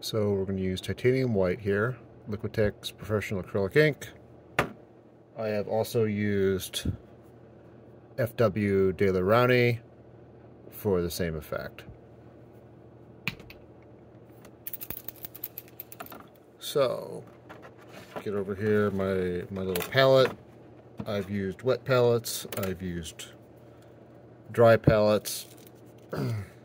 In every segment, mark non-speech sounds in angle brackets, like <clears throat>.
So we're going to use titanium white here, Liquitex Professional Acrylic Ink. I have also used FW Daler-Rowney for the same effect. So, get over here, my, my little palette. I've used wet palettes, I've used dry palettes. <clears throat>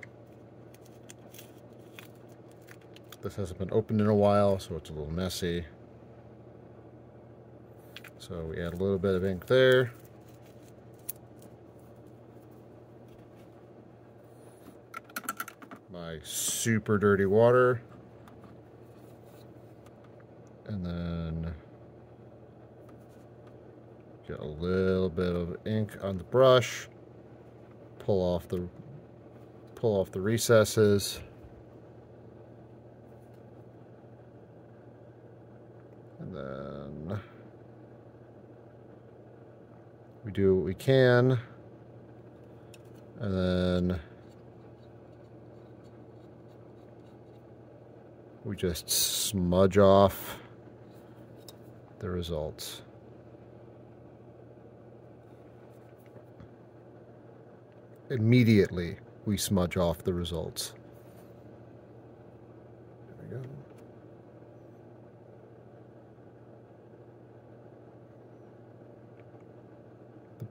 this hasn't been opened in a while, so it's a little messy. So we add a little bit of ink there. My super dirty water. And then get a little bit of ink on the brush. Pull off the pull off the recesses. We do what we can. And then we just smudge off the results. Immediately, we smudge off the results. There we go.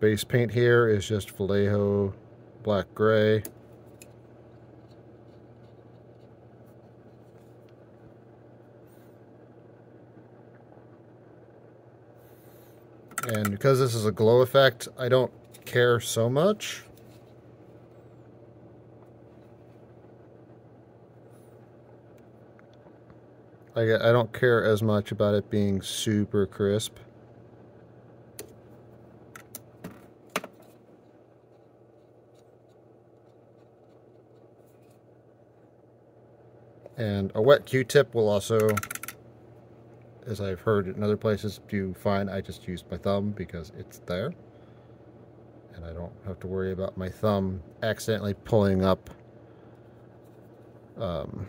Base paint here is just Vallejo Black Gray. And because this is a glow effect, I don't care so much. I, I don't care as much about it being super crisp. And a wet Q-tip will also, as I've heard in other places, do fine. I just use my thumb because it's there. And I don't have to worry about my thumb accidentally pulling up um,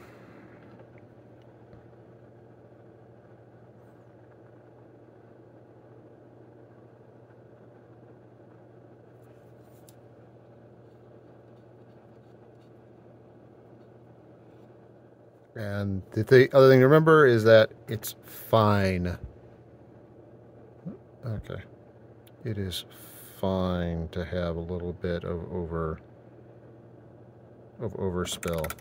And the th other thing to remember is that it's fine. Okay. It is fine to have a little bit of over of overspill.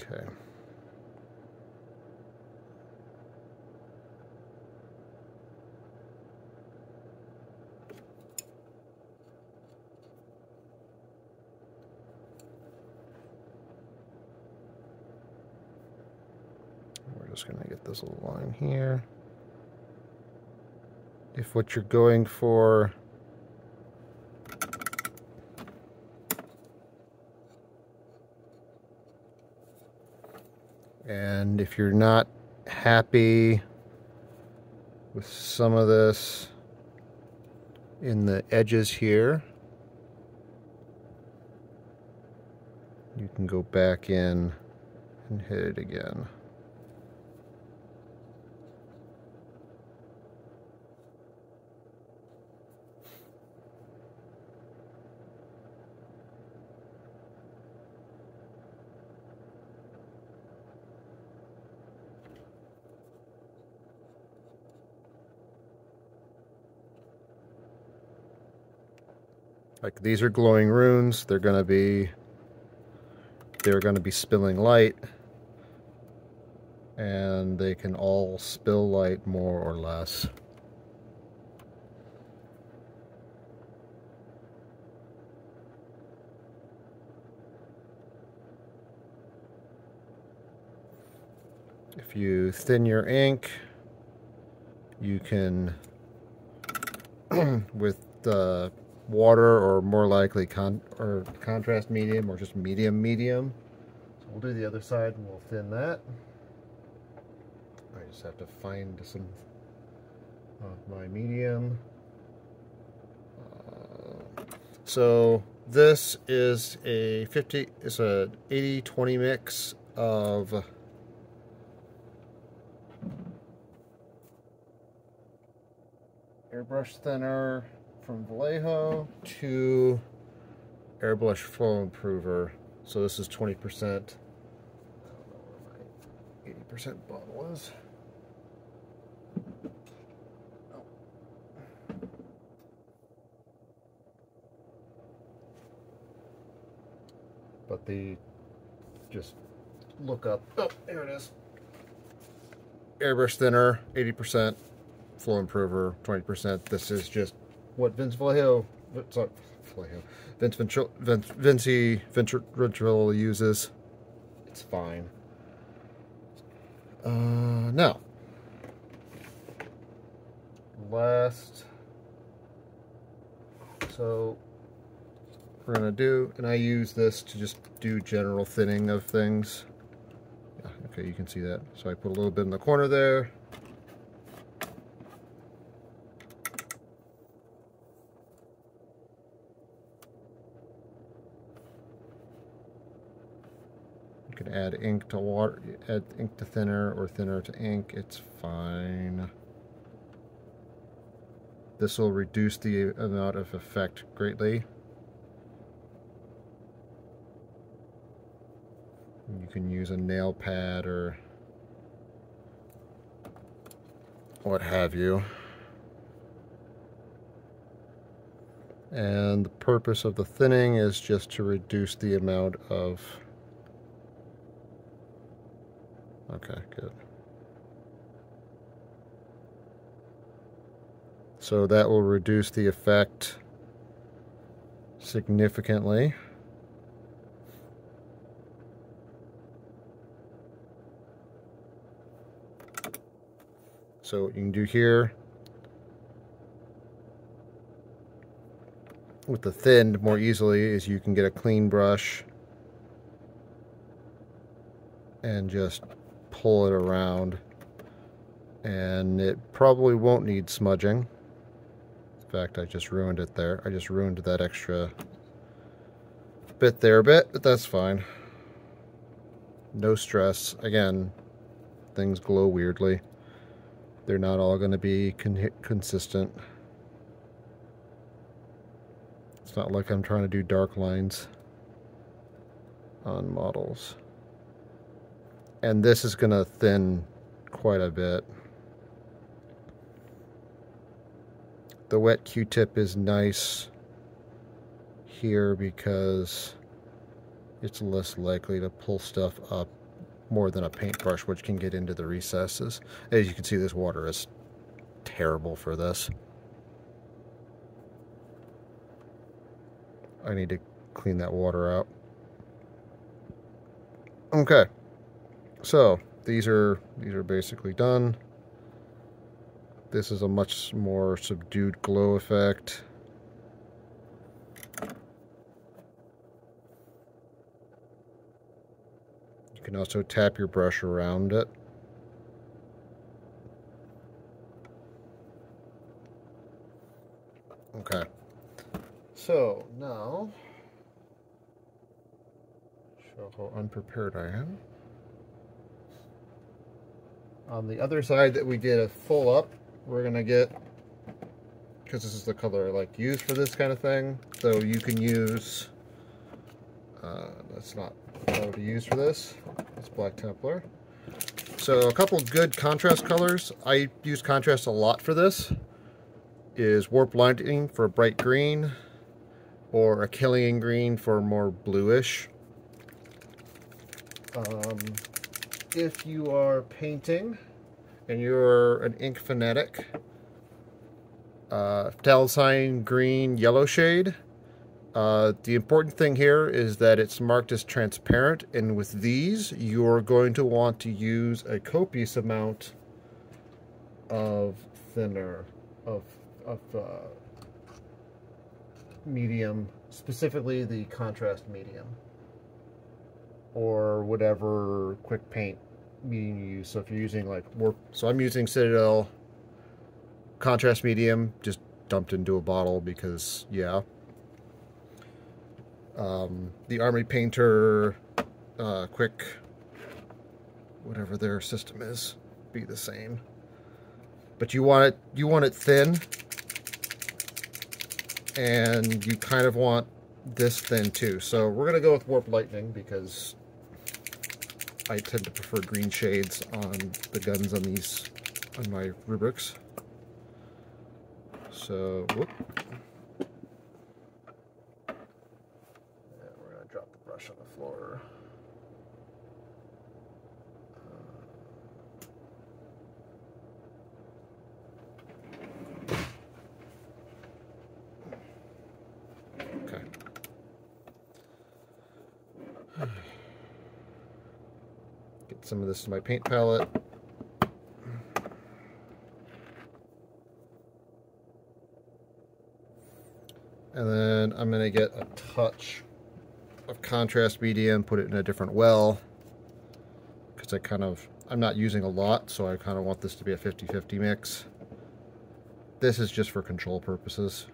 Okay. Just going to get this little line here. If what you're going for and if you're not happy with some of this in the edges here you can go back in and hit it again. Like these are glowing runes. They're going to be they're going to be spilling light and they can all spill light more or less. If you thin your ink, you can, <clears throat> with the water or more likely con or contrast medium or just medium medium. So we'll do the other side and we'll thin that. I just have to find some of my medium. Uh, so this is a 50, it's a 80-20 mix of airbrush thinner from Vallejo to airbrush flow improver. So this is 20%. 80% bottle is. But the, just look up, oh, there it is. Airbrush thinner, 80%, flow improver, 20%. This is just what Vince Vallejo, sorry, Vallejo, Vince Venturella, Vince, Vinci Venturella uses. It's fine. Uh, now, last, so we're gonna do, and I use this to just do general thinning of things. Yeah, okay, you can see that. So I put a little bit in the corner there. Add ink to water, add ink to thinner or thinner to ink, it's fine. This will reduce the amount of effect greatly. You can use a nail pad or what have you. And the purpose of the thinning is just to reduce the amount of... Okay, good. So that will reduce the effect significantly. So what you can do here with the thinned more easily is you can get a clean brush and just pull it around and it probably won't need smudging. In fact, I just ruined it there. I just ruined that extra bit there a bit, but that's fine. No stress. Again, things glow weirdly. They're not all going to be con consistent. It's not like I'm trying to do dark lines on models. And this is going to thin quite a bit. The wet Q-tip is nice here because it's less likely to pull stuff up more than a paintbrush, which can get into the recesses. As you can see, this water is terrible for this. I need to clean that water out. Okay, so these are these are basically done. This is a much more subdued glow effect. You can also tap your brush around it. Okay. So now, show how unprepared I am. On the other side that we did a full up, we're gonna get, because this is the color I like to use for this kind of thing, so you can use, uh, that's not to use for this. It's Black Templar. So a couple good contrast colors. I use contrast a lot for this. Is Warp Lightning for a bright green or Akhelian green for more bluish. Um, if you are painting and you're an ink fanatic, uh, Phthalocyanine green yellow shade uh, the important thing here is that it's marked as transparent, and with these, you're going to want to use a copious amount of thinner, of, of uh, medium, specifically the contrast medium, or whatever quick paint medium you use. So if you're using like, warp, so I'm using Citadel contrast medium, just dumped into a bottle because, yeah, Um, the Army Painter uh, Quick, whatever their system is, be the same. But you want it you want it thin, and you kind of want this thin too. So we're gonna go with Warp Lightning because I tend to prefer green shades on the guns on these on my rubrics. So, whoop. And we're going to drop the brush on the floor. Okay. Some of this to my paint palette. And then I'm going to get a touch of contrast medium, put it in a different well. Because I kind of, I'm not using a lot, so I kind of want this to be a 50-50 mix. This is just for control purposes.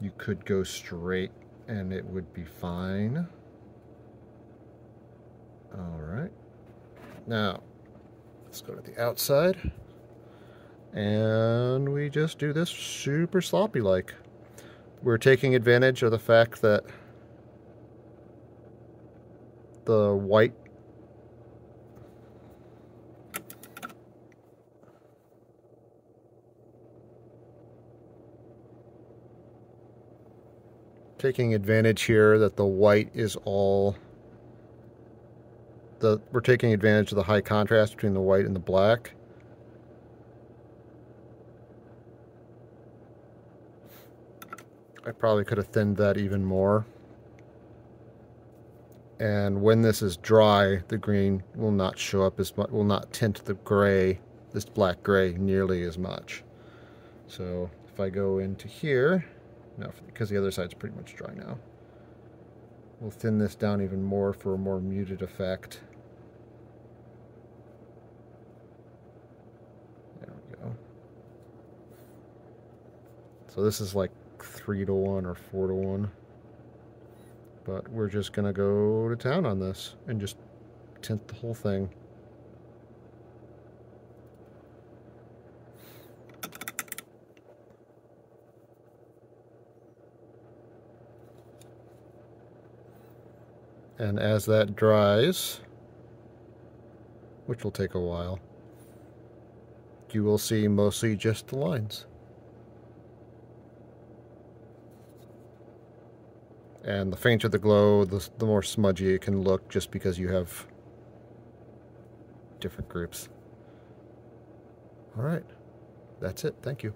You could go straight and it would be fine. Alright. Now, let's go to the outside. And we just do this super sloppy like we're taking advantage of the fact that the white taking advantage here that the white is all the we're taking advantage of the high contrast between the white and the black I probably could have thinned that even more. And when this is dry, the green will not show up as much, will not tint the gray, this black gray, nearly as much. So if I go into here, no, because the other side's pretty much dry now. We'll thin this down even more for a more muted effect. There we go. So this is like three to one or four to one. But we're just gonna go to town on this and just tint the whole thing. And as that dries, which will take a while, you will see mostly just the lines. And the fainter the glow, the, the more smudgy it can look just because you have different groups. All right. That's it. Thank you.